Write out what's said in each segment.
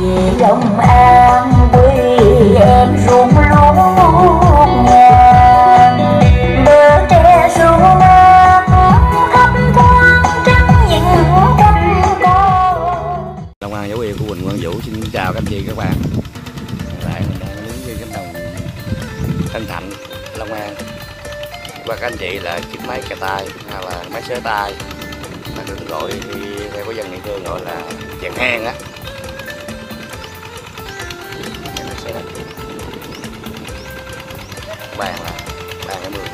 về lòng an quê em ruộng lúa ngàn bờ tre ru mát thoáng trắng những cánh con Long An dấu hiệu của Quỳnh Quang Vũ xin chào các anh chị các bạn. Lại mình đang đứng trên cánh đồng Tân Thạnh, Long An. Và các anh chị là chiếc máy cà tay hay là máy xới tay. Mà thường gọi thì theo cái dân địa phương gọi là chèn hang á. Bàn là bàn cái mười.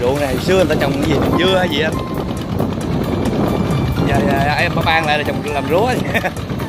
Ruộng này xưa người ta trồng cái gì dưa hay gì anh giờ, giờ em ba ban lại là trồng làm lúa.